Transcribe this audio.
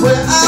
where I